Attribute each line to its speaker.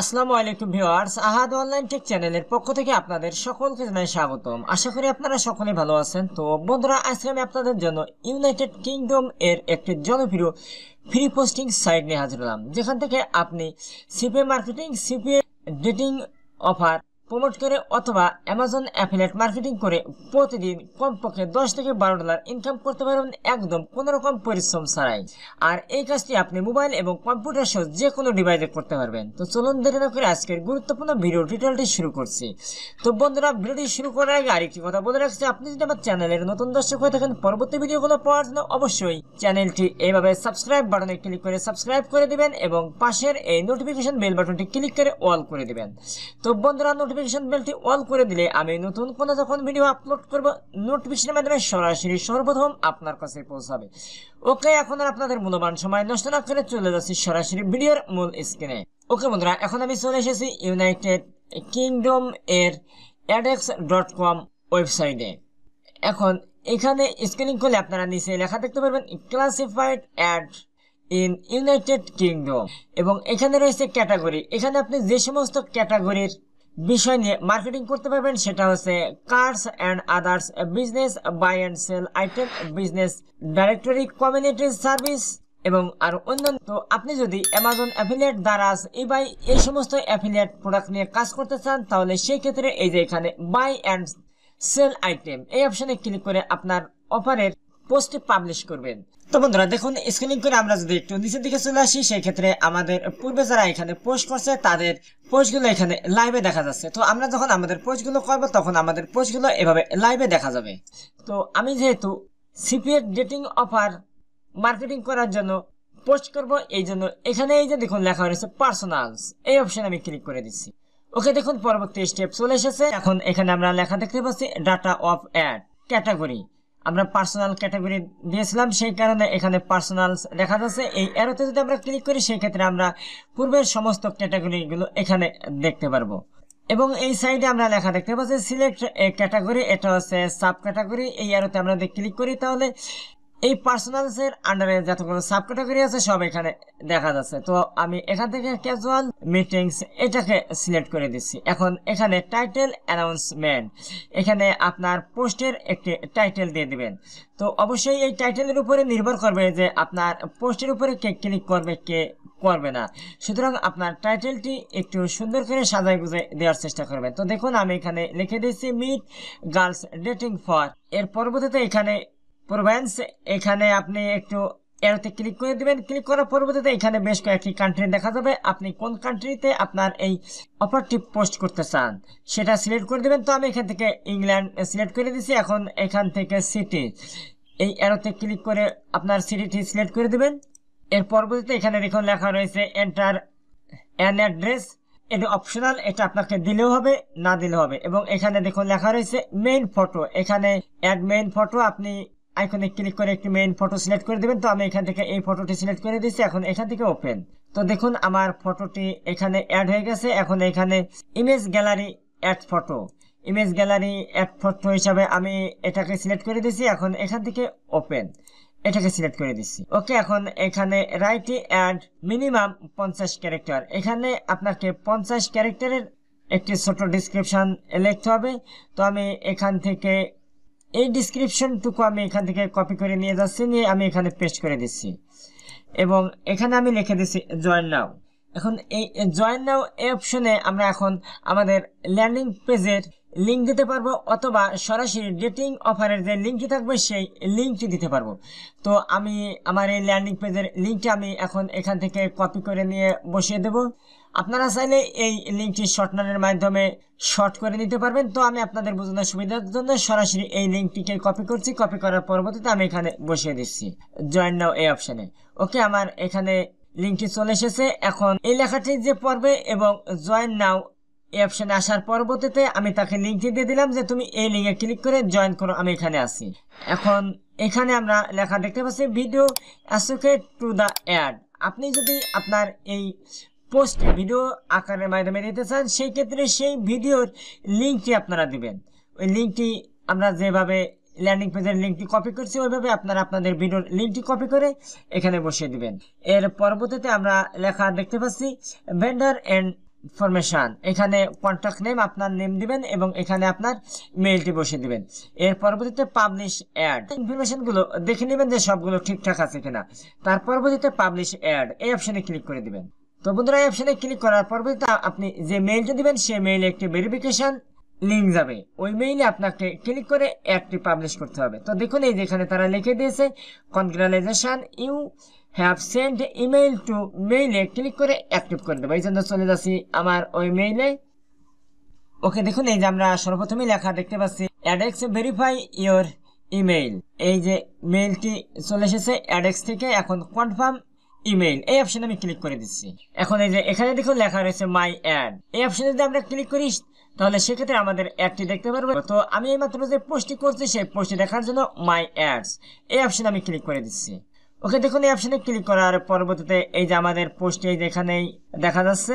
Speaker 1: আসসালামু আলাইকুম ভিউয়ার্স, আহাদ online take চ্যানেলের পক্ষ থেকে আপনাদের সকলকে জানাই স্বাগতম। আশা করি আপনারা সকলে ভালো আছেন। তো বন্ধুরা, আজকে আমি আপনাদের জন্য ইউনাইটেড কিংডম এর একটি জনপ্রিয় ফ্রি পোস্টিং সাইট নিয়ে হাজির হলাম। যেখান থেকে আপনি CPA marketing CPA dating offer promote করে অথবা অ্যামাজন অ্যাফিলেট মার্কেটিং করে প্রতিদিন কমপক্ষে দশ থেকে বারো ডলার ইনকাম করতে পারবেন একদম কোনো রকম পরিশ্রম ছাড়াই। আর এই কাজটি আপনি মোবাইল এবং কম্পিউটার সহ যে কোনো ডিভাইসে করতে পারবেন। তো চলুন দেরি না করে আজকের গুরুত্বপূর্ণ ভিডিও টিউটোরিয়ালটি শুরু করছি। তো বন্ধুরা ভিডিওটি শুরু করার আগে আরেকটি কথা বলে রাখছি। আপনি যদি আমার চ্যানেলের নতুন দর্শক হয়ে থাকেন, পরবর্তী ভিডিওগুলো পাওয়ার জন্য অবশ্যই চ্যানেলটি এইভাবে সাবস্ক্রাইব বাটনে ক্লিক করে সাবস্ক্রাইব করে দিবেন এবং পাশের এই নোটিফিকেশন বেল বাটনটি ক্লিক করে অল করে দিবেন। তো বন্ধুরা নোটিফিকেশন বেলটি অল করে দিলে আমি নতুন কোনো যখন ভিডিও আপলোড করব নোটিফিকেশনের মাধ্যমে সরাসরি সর্বপ্রথম আপনার কাছে পৌঁছাবে। ওকে, এখন আর আপনাদের মূল্যবান সময় নষ্ট না করে চলে যাচ্ছি সরাসরি ভিডিওর মূল স্ক্রিনে ওকে বন্ধুরা, এখন আমি চলে এসেছি ইউনাইটেড কিংডম এর অ্যাডেক্স ডট কম ওয়েবসাইটে এখন এখানে স্ক্রিনিং করলে আপনারা নিচে লেখা দেখতে পারবেন classified ad in United Kingdom এবং এখানে রয়েছে ক্যাটাগরি এখানে আপনি যে সমস্ত ক্যাটাগরির বিষয় নিয়ে মার্কেটিং করতে পারবেন সেটা হচ্ছে cars and others business buy and sell item business directory community service এবং আর অন্যান্য। আপনি যদি অ্যামাজন অ্যাফিলিয়েট দারাজ ইবাই এই সমস্ত অ্যাফিলিয়েট প্রোডাক্ট নিয়ে কাজ করতে চান, তাহলে সেই ক্ষেত্রে এই যে এখানে বাই অ্যান্ড সেল আইটেম এই অপশানে ক্লিক করে আপনার অফারের পোস্টে পাবলিশ করবেন। তো বন্ধুরা, দেখুন স্ক্রিনিং করে আমরা যদি একটু নিচের দিকে চলে আসি সেই ক্ষেত্রে আমাদের পূর্বে যারা এখানে পোস্ট করছে, তাদের পোস্টগুলো এখানে লাইভে দেখা যাচ্ছে। তো আমরা যখন আমাদের পোস্টগুলো করব, তখন আমাদের পোস্টগুলো এভাবে লাইভে দেখা যাবে। তো আমি যেহেতু সিপিএর ডেটিং অফার মার্কেটিং করার জন্য পোস্ট করব, এই জন্য এখানে এই যে দেখুন, লেখা রয়েছে পার্সোনালস এই অপশন আমি ক্লিক করে দিচ্ছি। ওকে, দেখুন, পরবর্তী স্টেপ চলে এসেছে। এখন এখানে আমরা লেখা দেখতে পাচ্ছি ডাটা অফ অ্যাড ক্যাটাগরি আমরা পার্সোনাল ক্যাটাগরি দিয়েছিলাম, সেই কারণে এখানে পার্সোনাল দেখা যাচ্ছে এই অ্যারোতে যদি আমরা ক্লিক করি, সেই ক্ষেত্রে আমরা পূর্বের সমস্ত ক্যাটাগরিগুলো এখানে দেখতে পারব। এবং এই সাইডে আমরা লেখা দেখতে পাচ্ছি সিলেক্ট ক্যাটাগরি এটা হচ্ছে সাব ক্যাটাগরি এই অ্যারোতে আমরা যদি ক্লিক করি, তাহলে এই পার্সোনালসের আন্ডারে যতগুলো সাব ক্যাটাগরি আছে, সব এখানে দেখা যাচ্ছে। তো আমি এখান থেকে ক্যাজুয়াল মিটিংস এটাকে সিলেক্ট করে দিচ্ছি। এখন এখানে টাইটেল অ্যানাউন্সমেন্ট এখানে আপনার পোস্টের একটি টাইটেল দিয়ে দিবেন। তো অবশ্যই এই টাইটেলের উপরে নির্ভর করবে যে আপনার পোস্টের উপরে কে ক্লিক করবে, কে করবে না। সুতরাং আপনার টাইটেলটি একটু সুন্দর করে সাজাই গুজে দেওয়ার চেষ্টা করবেন। তো দেখুন, আমি এখানে লিখে দিচ্ছি মিট গার্লস ডেটিং ফর এর পরবর্তীতে এখানে প্রোভেন্স এখানে আপনি একটু এরোতে ক্লিক করে দিবেন। ক্লিক করার পরবর্তীতে এখানে বেশ কয়েকটি কান্ট্রি দেখা যাবে। আপনি কোন কান্ট্রিতে আপনার এই অফারটি পোস্ট করতে চান, সেটা সিলেক্ট করে দিবেন। তো আমি এখান থেকে ইংল্যান্ড সিলেক্ট করে দিছি। এখন এখান থেকে সিটি এই এরোতে ক্লিক করে আপনার সিটিটি সিলেক্ট করে দিবেন। এর পরবর্তীতে এখানে দেখুন লেখা রয়েছে এন্টার অ্যান অ্যাড্রেস এটা অপশনাল এটা আপনাকে দিলেও হবে, না দিলেও হবে। এবং এখানে দেখুন লেখা রয়েছে মেইন ফটো এখানে অ্যাড মেইন ফটো আপনি আইকনে ক্লিক করে একটি মেইন ফটো সিলেক্ট করে দেবেন। তো আমি এখান থেকে এই ফটোটি সিলেক্ট করে দিচ্ছি এখন এখান থেকে ওপেন তো দেখুন, আমার ফটোটি এখানে অ্যাড হয়ে গেছে। এখন এখানে image gallery add photo image gallery add photo হিসাবে আমি এটাকে সিলেক্ট করে দিচ্ছি এখন এখান থেকে ওপেন এটাকে সিলেক্ট করে দিচ্ছি ওকে, এখন এখানে রাইটি অ্যাড মিনিমাম পঞ্চাশ ক্যারেক্টার এখানে আপনাকে পঞ্চাশ ক্যারেক্টারের একটি ছোট ডিসক্রিপশন লিখতে হবে। তো আমি এখান থেকে এই ডিসক্রিপশনটুকু আমি এখান থেকে কপি করে নিয়ে যাচ্ছি, নিয়ে আমি এখানে পেস্ট করে দিচ্ছি। এবং এখানে আমি লিখে দিচ্ছি জয়েন নাও এখন এই জয়েন নাও এই অপশনে আমরা এখন আমাদের ল্যান্ডিং পেজের লিঙ্ক দিতে পারব, অথবা সরাসরি ডেটিং অফারের যে লিঙ্কটি থাকবে, সেই লিঙ্কটি দিতে পারব। তো আমি আমার এই ল্যান্ডিং পেজের লিঙ্কটি আমি এখন এখান থেকে কপি করে নিয়ে বসিয়ে দেব। আপনারা চাইলে এই লিঙ্কটি শর্টনারের মাধ্যমে শর্ট করে নিতে পারবেন। তো আমি আপনাদের বোঝানোর সুবিধার জন্য সরাসরি এই লিঙ্কটিকে কপি করছি। কপি করার পরবর্তীতে আমি এখানে বসিয়ে দিচ্ছি। জয়েন নাও এই অপশানে ওকে আমার এখানে লিঙ্কটি চলে এসেছে। এখন এই লেখাটি যে পড়বে এবং জয়েন নাও এই অপশানে আসার পরবর্তীতে আমি তাকে লিঙ্কটি দিয়ে দিলাম যে তুমি এই লিঙ্কে ক্লিক করে জয়েন করো, আমি এখানে আছি। এখন এখানে আমরা লেখা দেখতে পাচ্ছি video associate to the ad আপনি যদি আপনার এই পোস্ট ভিডিও আকারের মাধ্যমে দিতে চান সেই ক্ষেত্রে সেই ভিডিওর লিঙ্কটি আপনারা দিবেন। ওই লিঙ্কটি আমরা যেভাবে ল্যান্ডিং পেজের লিঙ্কটি কপি করছি, ওইভাবে আপনারা আপনাদের ভিডিওর লিঙ্কটি কপি করে এখানে বসিয়ে দিবেন। এর পরবর্তীতে আমরা লেখা দেখতে পাচ্ছি ভেন্ডার অ্যান্ড ইনফরমেশন এখানে কন্ট্যাক্ট নেম আপনার নেম দিবেন এবং এখানে আপনার মেইলটি বসিয়ে দিবেন। এর পরবর্তীতে পাবলিশ অ্যাড ইনফরমেশনগুলো দেখে নেবেন যে সবগুলো ঠিকঠাক আছে কিনা। তার পরবর্তীতে পাবলিশ অ্যাড এই অপশানে ক্লিক করে দিবেন। তো বন্ধুরা, এই অপশনে ক্লিক করার পরবর্তীতে আপনি যে মেইলটা দিবেন সেই মেইলে একটি ভেরিফিকেশন লিঙ্ক যাবে। ওই মেইলে আপনাকে ক্লিক করে অ্যাডটি পাবলিশ করতে হবে। তো দেখুন, এই যেখানে তারা লিখে দিয়েছে congratulation you have send email to মেইলে ক্লিক করে অ্যাক্টিভ করে দেবো। এই জন্য চলে যাচ্ছি আমার ওই মেইলে ওকে, দেখুন, এই যে আমরা সর্বপ্রথমে লেখা দেখতে পাচ্ছি অ্যাডেক্স ভেরিফাই ইওর ইমেইল এই যে মেইলটি চলে এসেছে অ্যাডেক্স থেকে, এখন কনফার্ম ইমেইল এই অপশনে আমি ক্লিক করে দিচ্ছি। এখন এই যে এখানে দেখুন লেখা রয়েছে মাই অ্যাড এই অপশনে যদি আমরা ক্লিক করি, তাহলে সেক্ষেত্রে আমাদের অ্যাডটি দেখতে পারব তো আমি এইমাত্র যে পোস্টটি করছি, সেই পোস্টটি দেখার জন্য মাই অ্যাডস এই অপশনে আমি ক্লিক করে দিচ্ছি। ওকে, দেখুন এই অপশনে ক্লিক করার পরবর্তীতে এই যে আমাদের পোস্টটি এই যে এখানেই দেখা যাচ্ছে।